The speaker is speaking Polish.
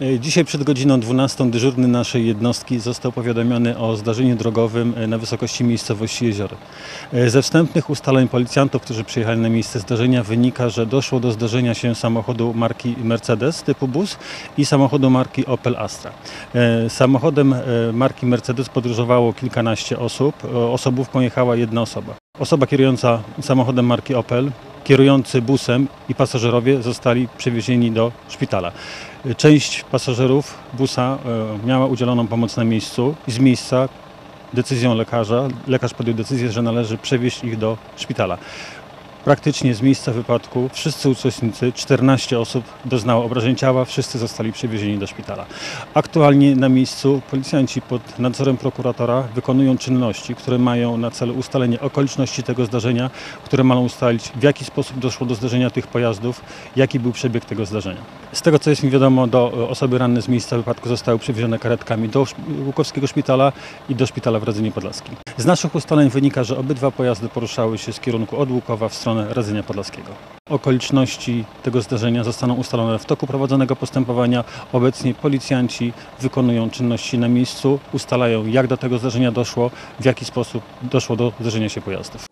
E, Dzisiaj przed godziną 12 dyżurny naszej jednostki został powiadomiony o zdarzeniu drogowym e, na wysokości miejscowości Jeziory. E, Ze wstępnych ustaleń policjantów, którzy przyjechali na miejsce zdarzenia wynika, że doszło do zdarzenia się samochodu marki Mercedes typu bus i samochodu marki Opel Astra. Samochodem marki Mercedes podróżowało kilkanaście osób, osobówką jechała jedna osoba. Osoba kierująca samochodem marki Opel kierujący busem i pasażerowie zostali przewiezieni do szpitala. Część pasażerów busa e, miała udzieloną pomoc na miejscu i z miejsca decyzją lekarza, lekarz podjął decyzję, że należy przewieźć ich do szpitala. Praktycznie z miejsca wypadku wszyscy uczestnicy, 14 osób doznało obrażeń ciała, wszyscy zostali przewiezieni do szpitala. Aktualnie na miejscu policjanci pod nadzorem prokuratora wykonują czynności, które mają na celu ustalenie okoliczności tego zdarzenia, które mają ustalić w jaki sposób doszło do zdarzenia tych pojazdów, jaki był przebieg tego zdarzenia. Z tego co jest mi wiadomo, do osoby ranne z miejsca wypadku zostały przewiezione karetkami do Łukowskiego Szpitala i do szpitala w Radzynie Podlaskim. Z naszych ustaleń wynika, że obydwa pojazdy poruszały się z kierunku od Łukowa w stronę Radzenia Podlaskiego. Okoliczności tego zdarzenia zostaną ustalone w toku prowadzonego postępowania. Obecnie policjanci wykonują czynności na miejscu, ustalają jak do tego zdarzenia doszło, w jaki sposób doszło do zdarzenia się pojazdów.